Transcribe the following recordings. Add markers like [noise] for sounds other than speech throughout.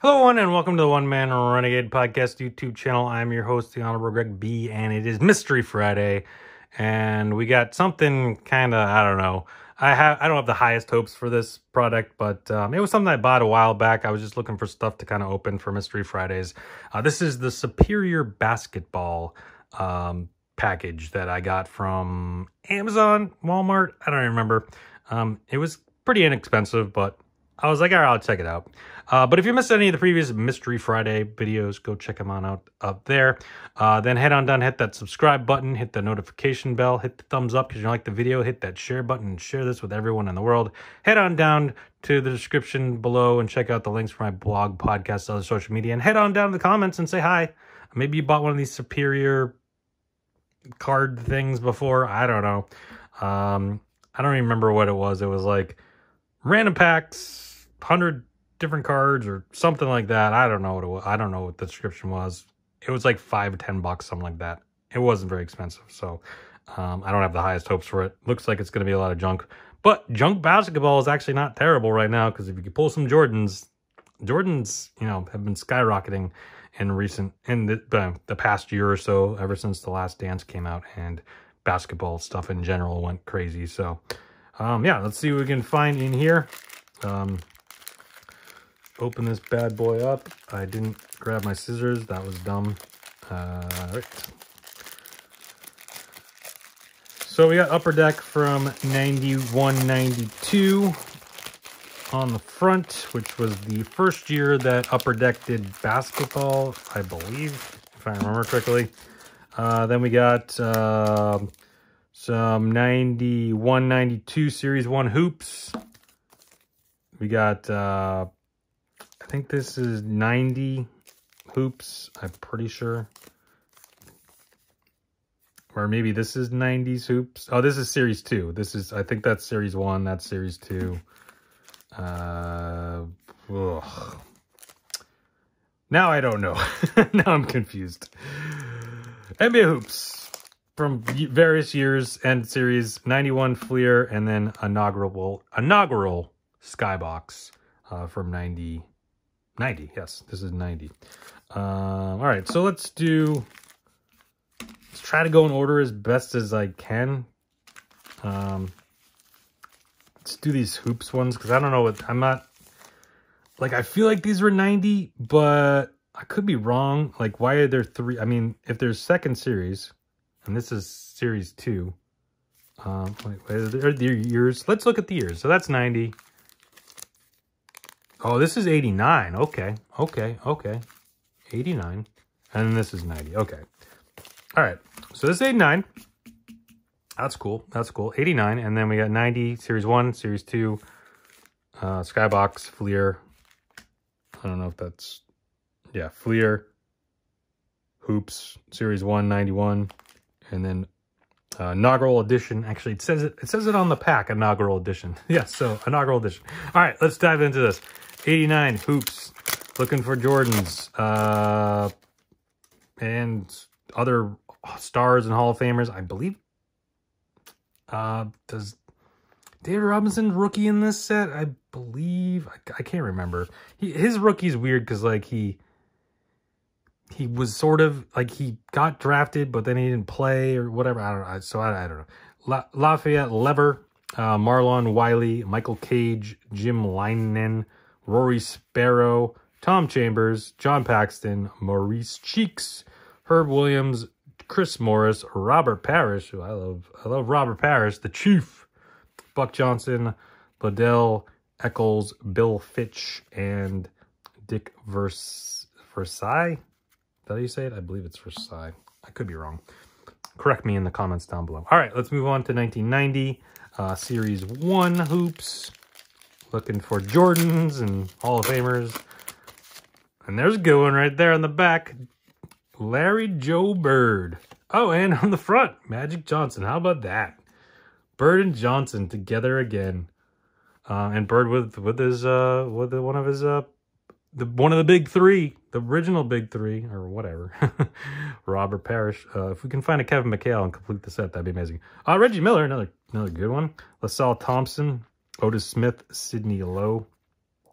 Hello, one, and welcome to the One Man Renegade Podcast YouTube channel. I'm your host, the Honorable Greg B, and it is Mystery Friday, and we got something kind of I don't know. I have I don't have the highest hopes for this product, but um, it was something I bought a while back. I was just looking for stuff to kind of open for Mystery Fridays. Uh, this is the Superior Basketball um, package that I got from Amazon, Walmart. I don't remember. Um, it was pretty inexpensive, but I was like, all right, I'll check it out. Uh, but if you missed any of the previous Mystery Friday videos, go check them on out up there. Uh, then head on down, hit that subscribe button, hit the notification bell, hit the thumbs up because you like the video, hit that share button, and share this with everyone in the world. Head on down to the description below and check out the links for my blog, podcast, other social media, and head on down to the comments and say hi. Maybe you bought one of these superior card things before. I don't know. Um, I don't remember what it was. It was like random packs, 100 different cards or something like that. I don't know what it was. I don't know what the description was. It was like five or 10 bucks, something like that. It wasn't very expensive. So um, I don't have the highest hopes for it. Looks like it's going to be a lot of junk. But junk basketball is actually not terrible right now because if you can pull some Jordans, Jordans, you know, have been skyrocketing in recent, in the, the, the past year or so, ever since The Last Dance came out and basketball stuff in general went crazy. So, um, yeah, let's see what we can find in here. Um, open this bad boy up. I didn't grab my scissors. That was dumb. Uh. So we got Upper Deck from 91, 92 on the front, which was the first year that Upper Deck did basketball, I believe, if I remember correctly. Uh, then we got uh, some 91, 92 Series 1 hoops. We got uh, I think this is 90 hoops. I'm pretty sure. Or maybe this is 90s hoops. Oh, this is series two. This is, I think that's series one. That's series two. Uh, ugh. Now I don't know. [laughs] now I'm confused. NBA hoops from various years and series 91 Fleer and then inaugural inaugural Skybox uh, from 90 90, yes, this is 90. Um, all right, so let's do, let's try to go in order as best as I can. Um, let's do these hoops ones, because I don't know what, I'm not, like, I feel like these were 90, but I could be wrong. Like, why are there three? I mean, if there's second series, and this is series two, um, wait, wait, are years? Let's look at the years. So that's 90. Oh, this is 89. Okay. Okay. Okay. 89. And this is 90. Okay. All right. So this is 89. That's cool. That's cool. 89. And then we got 90, Series 1, Series 2, uh, Skybox, Fleer. I don't know if that's... Yeah, Fleer, Hoops, Series 1, 91. And then uh, inaugural edition. Actually, it says it, it says it on the pack, inaugural edition. [laughs] yes, so inaugural edition. All right, let's dive into this. 89 hoops. Looking for Jordans. Uh, and other stars and Hall of Famers. I believe. Uh, does David Robinson rookie in this set? I believe. I, I can't remember. He, his rookie's weird because like he he was sort of like he got drafted, but then he didn't play or whatever. I don't know. So I, I don't know. La, Lafayette Lever, uh, Morlon Wiley, Michael Cage, Jim Leinenen, Rory Sparrow, Tom Chambers, John Paxson, Maurice Cheeks, Herb Williams, Chris Morris, Robert Parish, who I love, I love Robert Parish, the Chief, Buck Johnson, Ledell, Eackles, Bill Fitch, and Dick Vers Versailles. How you say it? I believe it's Versailles. I could be wrong. Correct me in the comments down below. All right, let's move on to 1990. Uh, series 1 hoops looking for Jordans and Hall of Famers. And there's a good one right there on the back. Larry Joe Bird. Oh, and on the front, Magic Johnson. How about that? Bird and Johnson together again. Uh, and Bird with with his uh with one of his uh the one of the big three, the original big three or whatever. [laughs] Robert Parish. Uh, if we can find a Kevin McHale and complete the set, that'd be amazing. Uh, Reggie Miller, another another good one. LaSalle Thompson, Otis Smith, Sidney Lowe,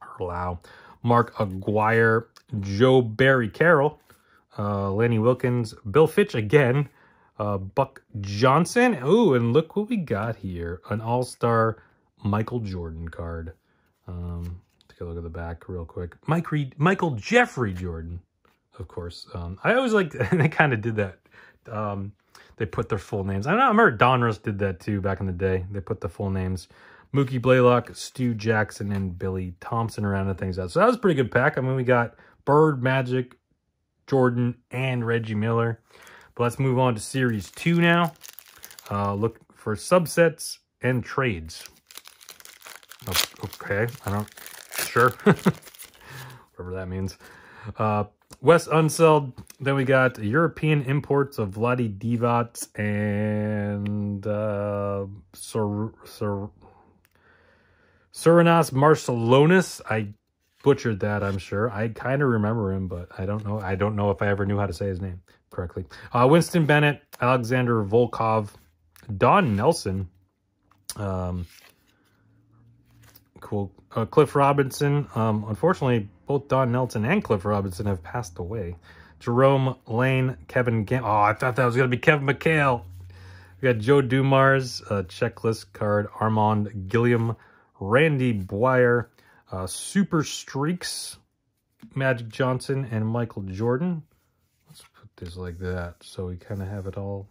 or Lau, Mark Aguirre, Joe Barry Carroll, uh, Lenny Wilkens, Bill Fitch again, uh, Buck Johnson. Oh, and look what we got here. An all-star Michael Jordan card. Um, take a look at the back real quick. Mike Reed, Michael Jeffrey Jordan, of course. Um, I always like, [laughs] they kind of did that. Um, they put their full names. I, know, I remember Donruss did that too back in the day. They put the full names. Mookie Blaylock, Stu Jackson, and Billy Thompson around and things out. So that was a pretty good pack. I mean, we got Bird, Magic, Jordan, and Reggie Miller. But let's move on to Series 2 now. Uh, look for subsets and trades. Oh, okay, I don't... Sure. [laughs] Whatever that means. Uh, Wes Unseld. Then we got European imports of Vlade Divac and uh, Sor, Sor, Surinas Marcelonis. I butchered that, I'm sure. I kind of remember him, but I don't know. I don't know if I ever knew how to say his name correctly. Uh, Winston Bennett, Alexander Volkov, Don Nelson. Um, cool. Uh, Cliff Robinson. Um, unfortunately, both Don Nelson and Cliff Robinson have passed away. Jerome Lane, Kevin Gam Oh, I thought that was going to be Kevin McHale. We got Joe Dumars, a checklist card, Armon Gilliam, Randy Boyer, uh, Super Streaks, Magic Johnson, and Michael Jordan. Let's put this like that so we kind of have it all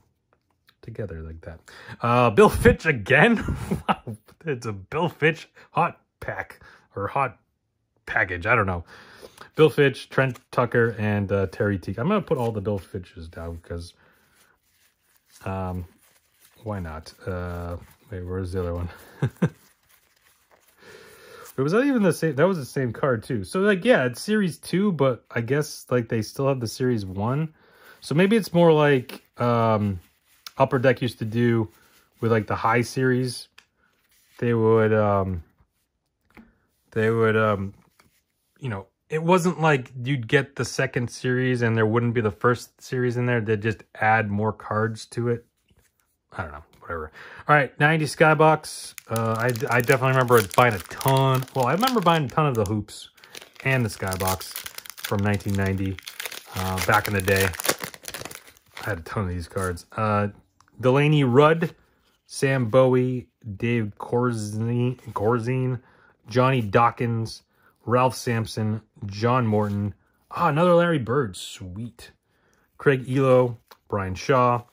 together like that. Uh, Bill Fitch again. [laughs] wow, it's a Bill Fitch hot pack or hot package. I don't know. Bill Fitch, Trent Tucker, and uh, Terry Teagle. I'm going to put all the Bill Fitches down because um, why not? Uh, wait, where's the other one? [laughs] It was that even the same? That was the same card too. So like, yeah, it's series two, but I guess like they still have the series one. So maybe it's more like um, Upper Deck used to do with like the high series. They would, um, they would, um, you know, it wasn't like you'd get the second series and there wouldn't be the first series in there. They'd just add more cards to it. I don't know whatever. All right, 90 Skybox. Uh, I, I definitely remember buying a ton. Well, I remember buying a ton of the hoops and the Skybox from 1990 uh, back in the day. I had a ton of these cards. Uh, Delaney Rudd, Sam Bowie, Dave Corzine, Corzine, Johnny Dawkins, Ralph Sampson, John Morton. Ah, another Larry Bird. Sweet. Craig Ehlo, Brian Shaw,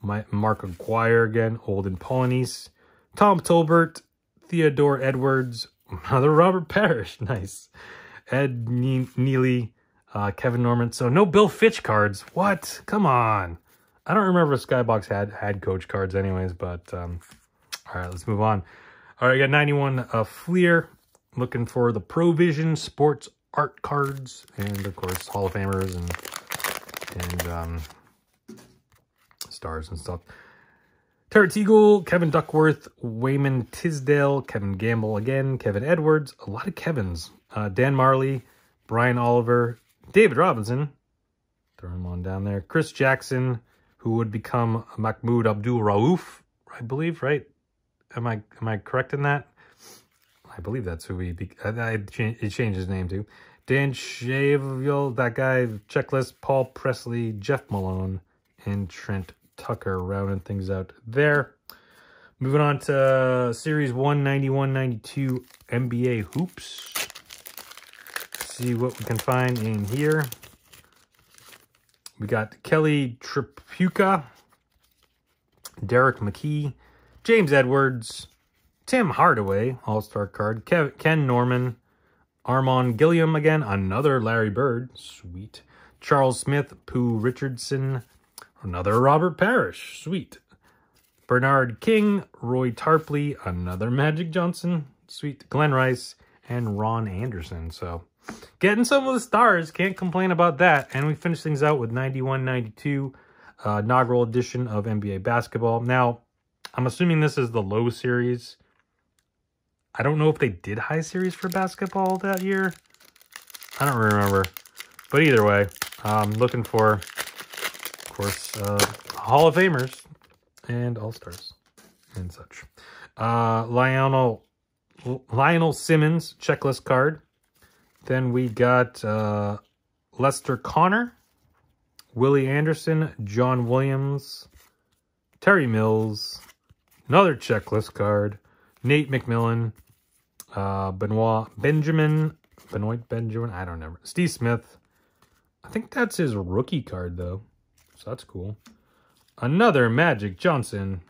my, Mark Aguirre again, Olden Polynice, Tom Tolbert, Theodore Edwards, [laughs] another Robert Parish, [laughs] nice. Ed ne Nealy, uh, Kevin Norman. So no Bill Fitch cards. What? Come on. I don't remember if Skybox had had coach cards anyways, but um, all right, let's move on. All right, I got 91 uh, Fleer. Looking for the Provision Sports Art cards and, of course, Hall of Famers and, and um, stars and stuff. Terry Teagle, Kevin Duckworth, Wayman Tisdale, Kevin Gamble again, Kevin Edwards, a lot of Kevins. Uh, Dan Majerle, Brian Oliver, David Robinson, throw him on down there. Chris Jackson, who would become Mahmoud Abdul Rauf, I believe, right? Am I am I correct in that? I believe that's who he. Be I, I he changed his name to Dan Shaviel, that guy. Checklist. Paul Pressey, Jeff Malone, and Trent Tucker rounding things out there. Moving on to uh, Series 191-92 NBA Hoops. See what we can find in here. We got Kelly Tripucka, Derrick McKey, James Edwards, Tim Hardaway, All-Star card, Kev Ken Norman, Armon Gilliam again, another Larry Bird, sweet. Charles Smith, Pooh Richardson, Another Robert Parish. Sweet. Bernard King, Roy Tarpley, another Magic Johnson. Sweet. Glen Rice, and Ron Anderson. So getting some of the stars. Can't complain about that. And we finish things out with 91-92 uh, inaugural edition of NBA basketball. Now, I'm assuming this is the low series. I don't know if they did high series for basketball that year. I don't remember. But either way, I'm looking for of course, uh, Hall of Famers and All-Stars and such. Uh, Lionel, Lionel Simmons checklist card. Then we got uh, Lester Connor, Willie Anderson, John Williams, Terry Mills, another checklist card, Nate McMillan, uh, Benoit Benjamin, Benoit Benjamin, I don't know, Steve Smith. I think that's his rookie card, though, so that's cool. Another Magic Johnson,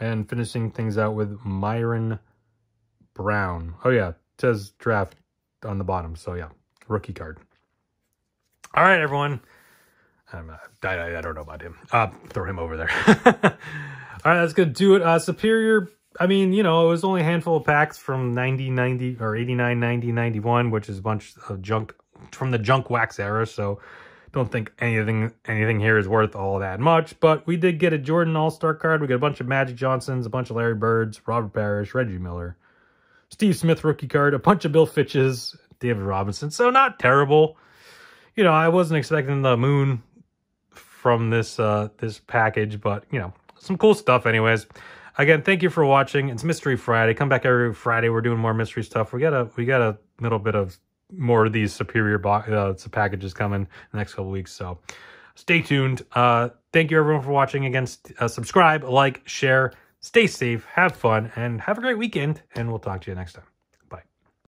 and finishing things out with Myron Brown. Oh, yeah, says draft on the bottom. So yeah, rookie card. All right, everyone. I'm, uh, I, I don't know about him. Uh, throw him over there. [laughs] All right, that's good. Do it. Uh, Superior, I mean, you know, it was only a handful of packs from 90, 90, or 89, 90, 91, which is a bunch of junk from the junk wax era. So don't think anything anything here is worth all that much. But we did get a Jordan All-Star card. We got a bunch of Magic Johnsons, a bunch of Larry Birds, Robert Parish, Reggie Miller, Steve Smith rookie card, a bunch of Bill Fitches, David Robinson. So not terrible. You know, I wasn't expecting the moon from this uh this package, but you know, some cool stuff anyways. Again, thank you for watching. It's Mystery Friday. Come back every Friday. We're doing more mystery stuff. We got a we got a little bit of more of these superior box uh, packages coming the next couple weeks. So stay tuned. Uh, thank you everyone for watching. Again, uh, subscribe, like, share, Stay safe, have fun, and have a great weekend, and we'll talk to you next time.